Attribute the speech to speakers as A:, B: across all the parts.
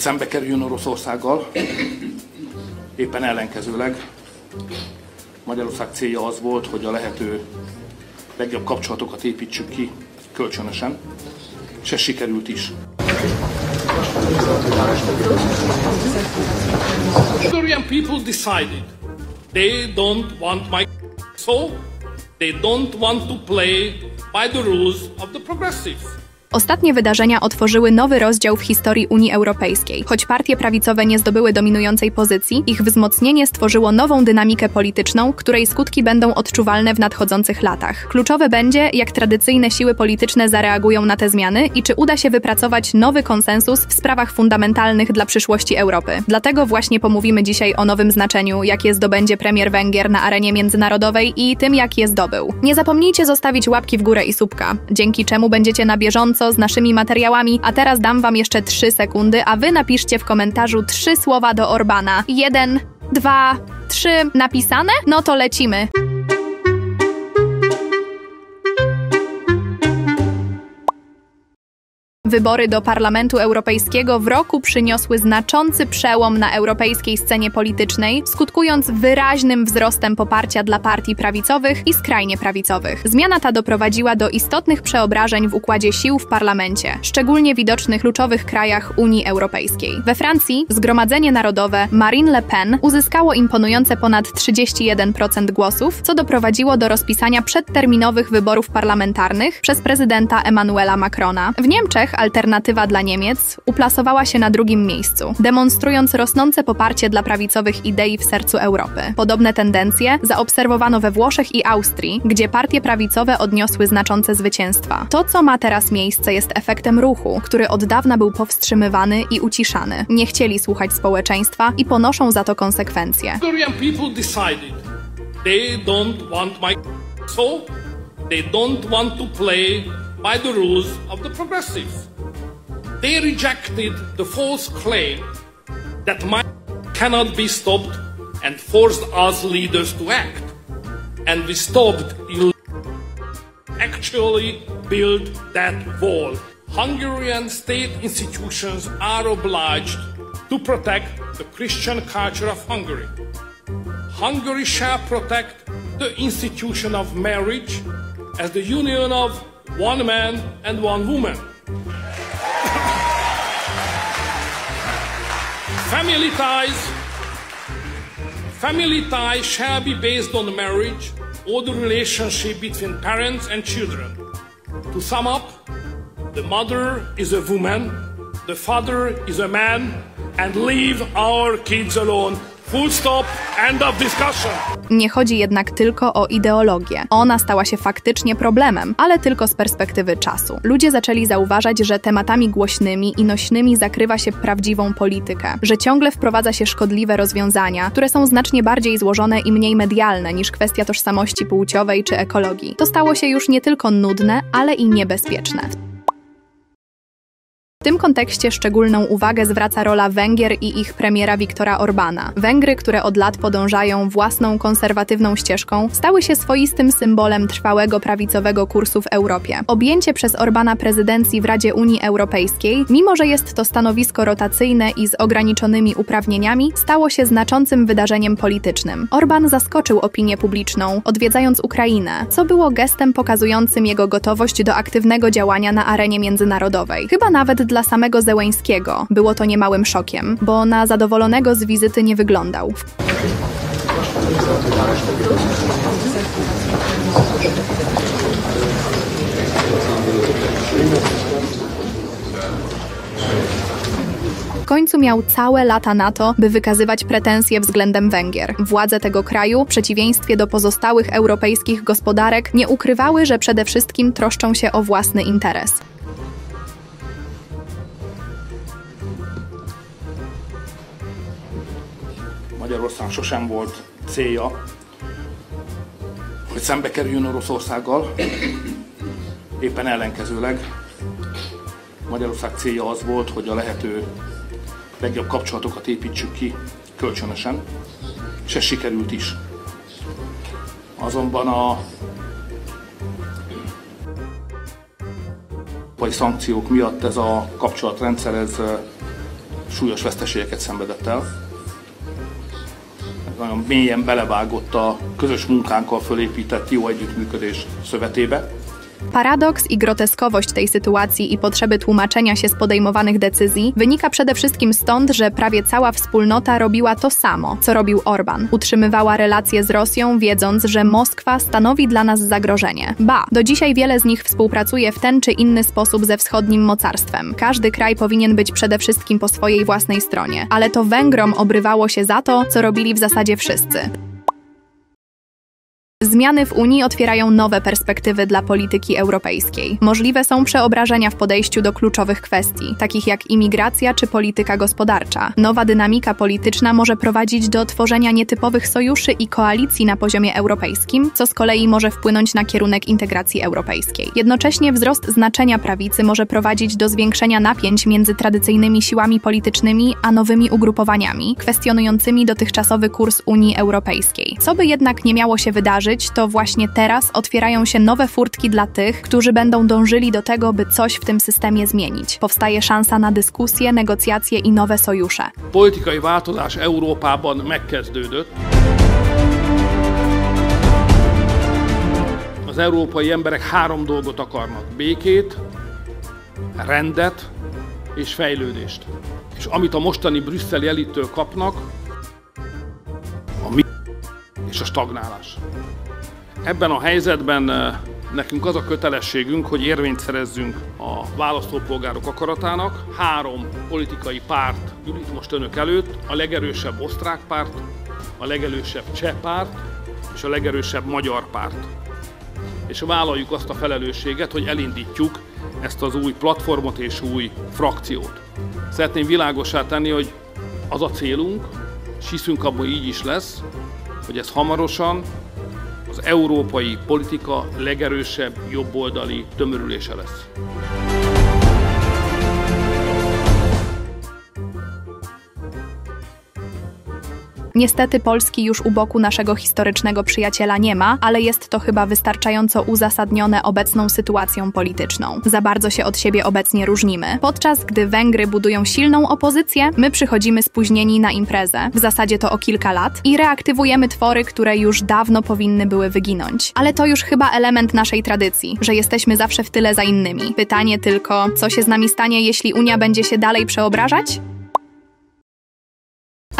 A: szembe kerüljön Oroszországgal, éppen ellenkezőleg Magyarország célja az volt, hogy a lehető legjobb kapcsolatokat építsük ki kölcsönösen, és ez sikerült is. Hungarian people decided they don't want my so they don't want to play by the rules of the progressives.
B: Ostatnie wydarzenia otworzyły nowy rozdział w historii Unii Europejskiej. Choć partie prawicowe nie zdobyły dominującej pozycji, ich wzmocnienie stworzyło nową dynamikę polityczną, której skutki będą odczuwalne w nadchodzących latach. Kluczowe będzie, jak tradycyjne siły polityczne zareagują na te zmiany i czy uda się wypracować nowy konsensus w sprawach fundamentalnych dla przyszłości Europy. Dlatego właśnie pomówimy dzisiaj o nowym znaczeniu, jakie zdobędzie premier Węgier na arenie międzynarodowej i tym, jak je zdobył. Nie zapomnijcie zostawić łapki w górę i subka, dzięki czemu będziecie na bieżąco z naszymi materiałami, a teraz dam wam jeszcze 3 sekundy, a wy napiszcie w komentarzu trzy słowa do Orbana. Jeden, dwa, trzy. Napisane? No to lecimy. Wybory do Parlamentu Europejskiego w roku przyniosły znaczący przełom na europejskiej scenie politycznej, skutkując wyraźnym wzrostem poparcia dla partii prawicowych i skrajnie prawicowych. Zmiana ta doprowadziła do istotnych przeobrażeń w układzie sił w parlamencie, szczególnie widocznych w kluczowych krajach Unii Europejskiej. We Francji Zgromadzenie Narodowe Marine Le Pen uzyskało imponujące ponad 31% głosów, co doprowadziło do rozpisania przedterminowych wyborów parlamentarnych przez prezydenta Emmanuela Macrona. W Niemczech alternatywa dla Niemiec uplasowała się na drugim miejscu, demonstrując rosnące poparcie dla prawicowych idei w sercu Europy. Podobne tendencje zaobserwowano we Włoszech i Austrii, gdzie partie prawicowe odniosły znaczące zwycięstwa. To, co ma teraz miejsce, jest efektem ruchu, który od dawna był powstrzymywany i uciszany. Nie chcieli słuchać społeczeństwa i ponoszą za to konsekwencje.
A: They don't want to play by the rules of the progressives. They rejected the false claim that my cannot be stopped and forced us leaders to act. And we stopped you actually build that wall. Hungarian state institutions are obliged to protect the Christian culture of Hungary. Hungary shall protect the institution of marriage as the union of one man and one woman. family ties family ties shall be based on marriage or the relationship between parents and children. To sum up, the mother is a woman, the father is a man, and leave our kids alone. Full stop, end of discussion.
B: Nie chodzi jednak tylko o ideologię. Ona stała się faktycznie problemem, ale tylko z perspektywy czasu. Ludzie zaczęli zauważać, że tematami głośnymi i nośnymi zakrywa się prawdziwą politykę, że ciągle wprowadza się szkodliwe rozwiązania, które są znacznie bardziej złożone i mniej medialne niż kwestia tożsamości płciowej czy ekologii. To stało się już nie tylko nudne, ale i niebezpieczne. W tym kontekście szczególną uwagę zwraca rola Węgier i ich premiera Viktora Orbana. Węgry, które od lat podążają własną konserwatywną ścieżką, stały się swoistym symbolem trwałego prawicowego kursu w Europie. Objęcie przez Orbana prezydencji w Radzie Unii Europejskiej, mimo że jest to stanowisko rotacyjne i z ograniczonymi uprawnieniami, stało się znaczącym wydarzeniem politycznym. Orban zaskoczył opinię publiczną, odwiedzając Ukrainę, co było gestem pokazującym jego gotowość do aktywnego działania na arenie międzynarodowej. Chyba nawet dla samego Zełęńskiego było to niemałym szokiem, bo na zadowolonego z wizyty nie wyglądał. W końcu miał całe lata na to, by wykazywać pretensje względem Węgier. Władze tego kraju, w przeciwieństwie do pozostałych europejskich gospodarek, nie ukrywały, że przede wszystkim troszczą się o własny interes.
A: Magyarország sosem volt célja, hogy szembe kerüljön Oroszországgal, éppen ellenkezőleg Magyarország célja az volt, hogy a lehető legjobb kapcsolatokat építsük ki kölcsönösen, és ez sikerült is. Azonban a vagy szankciók miatt ez a kapcsolatrendszer ez súlyos veszteségeket szenvedett el. Nagyon mélyen belevágott a közös munkánkkal fölépített jó együttműködés szövetébe.
B: Paradoks i groteskowość tej sytuacji i potrzeby tłumaczenia się z podejmowanych decyzji wynika przede wszystkim stąd, że prawie cała wspólnota robiła to samo, co robił Orban. Utrzymywała relacje z Rosją, wiedząc, że Moskwa stanowi dla nas zagrożenie. Ba, do dzisiaj wiele z nich współpracuje w ten czy inny sposób ze wschodnim mocarstwem. Każdy kraj powinien być przede wszystkim po swojej własnej stronie, ale to Węgrom obrywało się za to, co robili w zasadzie wszyscy. Zmiany w Unii otwierają nowe perspektywy dla polityki europejskiej. Możliwe są przeobrażenia w podejściu do kluczowych kwestii, takich jak imigracja czy polityka gospodarcza. Nowa dynamika polityczna może prowadzić do tworzenia nietypowych sojuszy i koalicji na poziomie europejskim, co z kolei może wpłynąć na kierunek integracji europejskiej. Jednocześnie wzrost znaczenia prawicy może prowadzić do zwiększenia napięć między tradycyjnymi siłami politycznymi a nowymi ugrupowaniami, kwestionującymi dotychczasowy kurs Unii Europejskiej. Co by jednak nie miało się wydarzyć, to właśnie teraz otwierają się nowe furtki dla tych, którzy będą dążyli do tego, by coś w tym systemie zmienić. Powstaje szansa na dyskusje, negocjacje i nowe sojusze.
A: Politikai változás Európában megkezdődött. Az európai emberek három dolgot akarnak. Békét, rendet és fejlődést. És amit a mostani brüsszeli elittől kapnak, és a stagnálás. Ebben a helyzetben eh, nekünk az a kötelességünk, hogy érvényt szerezzünk a választópolgárok akaratának. Három politikai párt ül most önök előtt, a legerősebb osztrák párt, a legerősebb cseh párt és a legerősebb magyar párt. És vállaljuk azt a felelősséget, hogy elindítjuk ezt az új platformot és új frakciót. Szeretném világosá tenni, hogy az a célunk, és hiszünk abban, így is lesz, hogy ez hamarosan az európai politika legerősebb jobboldali tömörülése lesz.
B: Niestety Polski już u boku naszego historycznego przyjaciela nie ma, ale jest to chyba wystarczająco uzasadnione obecną sytuacją polityczną. Za bardzo się od siebie obecnie różnimy. Podczas gdy Węgry budują silną opozycję, my przychodzimy spóźnieni na imprezę, w zasadzie to o kilka lat, i reaktywujemy twory, które już dawno powinny były wyginąć. Ale to już chyba element naszej tradycji, że jesteśmy zawsze w tyle za innymi. Pytanie tylko, co się z nami stanie, jeśli Unia będzie się dalej przeobrażać?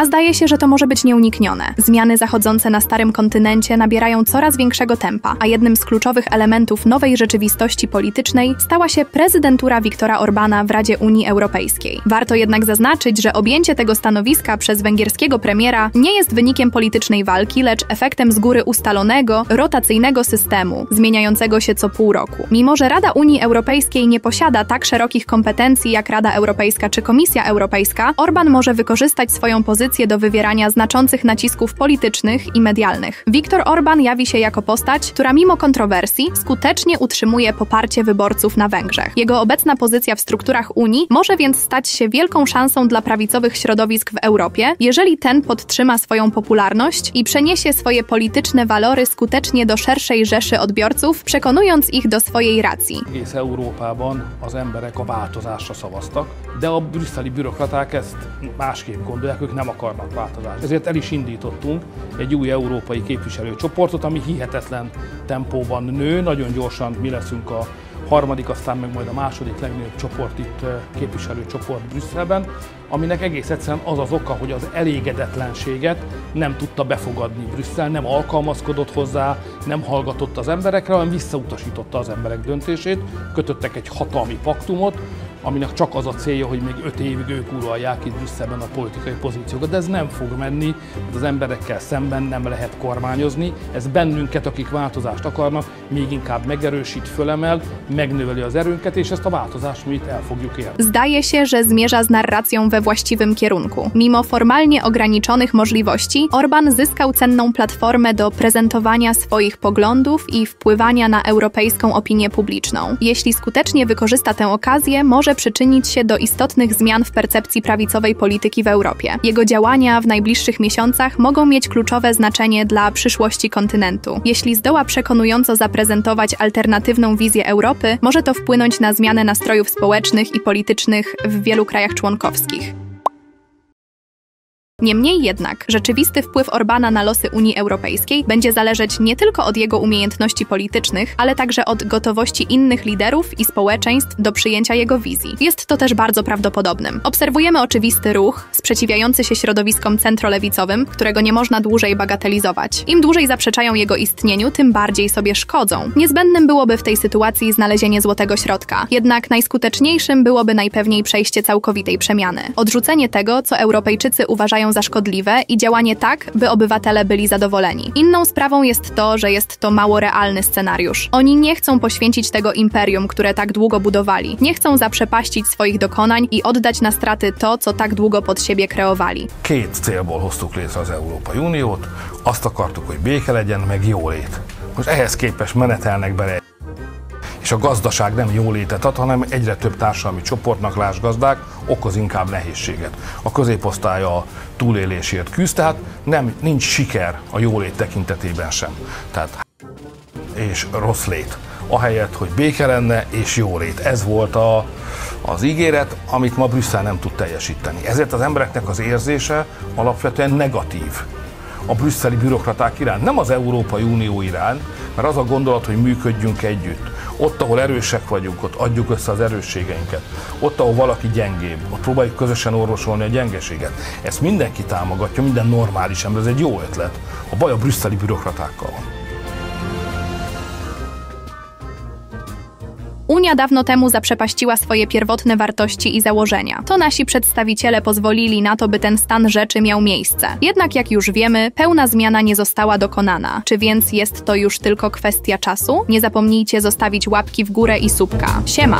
B: A zdaje się, że to może być nieuniknione. Zmiany zachodzące na starym kontynencie nabierają coraz większego tempa, a jednym z kluczowych elementów nowej rzeczywistości politycznej stała się prezydentura Viktora Orbana w Radzie Unii Europejskiej. Warto jednak zaznaczyć, że objęcie tego stanowiska przez węgierskiego premiera nie jest wynikiem politycznej walki, lecz efektem z góry ustalonego, rotacyjnego systemu, zmieniającego się co pół roku. Mimo, że Rada Unii Europejskiej nie posiada tak szerokich kompetencji jak Rada Europejska czy Komisja Europejska, Orban może wykorzystać swoją pozycję do wywierania znaczących nacisków politycznych i medialnych. Viktor Orban jawi się jako postać, która mimo kontrowersji skutecznie utrzymuje poparcie wyborców na Węgrzech. Jego obecna pozycja w strukturach Unii może więc stać się wielką szansą dla prawicowych środowisk w Europie, jeżeli ten podtrzyma swoją popularność i przeniesie swoje polityczne walory skutecznie do szerszej rzeszy odbiorców, przekonując ich do swojej racji.
C: Egész Európában az emberek a változásra szavaztak, de a brüsszeli bürokraták ezt másképp gondolják, ők nem akarnak változást. Ezért el is indítottunk egy új európai képviselőcsoportot, ami hihetetlen tempóban nő, nagyon gyorsan mi leszünk a harmadik, aztán meg majd a második legnagyobb csoport itt képviselőcsoport Brüsszelben, aminek egész egyszerűen az az oka, hogy az elégedetlenséget nem tudta befogadni Brüsszel, nem alkalmazkodott hozzá, nem hallgatott az emberekre, hanem visszautasította az emberek döntését, kötöttek egy hatalmi paktumot, aminek csak az a célja, hogy még öt évig ők uralják itt Brüsszelben a politikai pozíciókat. De ez nem fog menni, az emberekkel szemben nem lehet kormányozni. Ez bennünket, akik változást akarnak, még inkább megerősít, fölemel, megnöveli az erőnket, és ezt a változást mi itt el fogjuk érni.
B: Zdaje się, że zmierza z narracją we właściwym kierunku. Mimo formalnie ograniczonych możliwości, Orban zyskał cenną platformę do prezentowania swoich poglądów i wpływania na europejską opinię publiczną. Jeśli skutecznie wykorzysta tę okazję, może przyczynić się do istotnych zmian w percepcji prawicowej polityki w Europie. Jego działania w najbliższych miesiącach mogą mieć kluczowe znaczenie dla przyszłości kontynentu. Jeśli zdoła przekonująco zaprezentować alternatywną wizję Europy, może to wpłynąć na zmianę nastrojów społecznych i politycznych w wielu krajach członkowskich. Niemniej jednak, rzeczywisty wpływ Orbana na losy Unii Europejskiej będzie zależeć nie tylko od jego umiejętności politycznych, ale także od gotowości innych liderów i społeczeństw do przyjęcia jego wizji. Jest to też bardzo prawdopodobnym. Obserwujemy oczywisty ruch sprzeciwiający się środowiskom centrolewicowym, którego nie można dłużej bagatelizować. Im dłużej zaprzeczają jego istnieniu, tym bardziej sobie szkodzą. Niezbędnym byłoby w tej sytuacji znalezienie złotego środka. Jednak najskuteczniejszym byłoby najpewniej przejście całkowitej przemiany. Odrzucenie tego, co Europejczycy uważają za szkodliwe i działanie tak, by obywatele byli zadowoleni. Inną sprawą jest to, że jest to mało realny scenariusz. Oni nie chcą poświęcić tego imperium, które tak długo budowali. Nie chcą zaprzepaścić swoich dokonań i oddać na straty to, co tak długo pod siebie kreowali.
A: Két célból hoztuk létre az Európai Uniót, azt akartuk, hogy béke legyen, meg jólét. Most ehhez képest menetelnek bele és a gazdaság nem jólétet ad, hanem egyre több társadalmi csoportnak, láss gazdák, okoz inkább nehézséget. A középosztály a túlélésért küzd, tehát nem, nincs siker a jólét tekintetében sem. Tehát és rossz lét. Ahelyett, hogy béke lenne és jólét. Ez volt a, az ígéret, amit ma Brüsszel nem tud teljesíteni. Ezért az embereknek az érzése alapvetően negatív a brüsszeli bürokraták iránt, nem az Európai Unió iránt, mert az a gondolat, hogy működjünk együtt. Ott, ahol erősek vagyunk, ott adjuk össze az erősségeinket. Ott, ahol valaki gyengébb, ott próbáljuk közösen orvosolni a gyengeséget. Ezt mindenki támogatja, minden normális ember, ez egy jó ötlet. A baj a brüsszeli bürokratákkal van.
B: Unia dawno temu zaprzepaściła swoje pierwotne wartości i założenia. To nasi przedstawiciele pozwolili na to, by ten stan rzeczy miał miejsce. Jednak jak już wiemy, pełna zmiana nie została dokonana. Czy więc jest to już tylko kwestia czasu? Nie zapomnijcie zostawić łapki w górę i subka. Siema!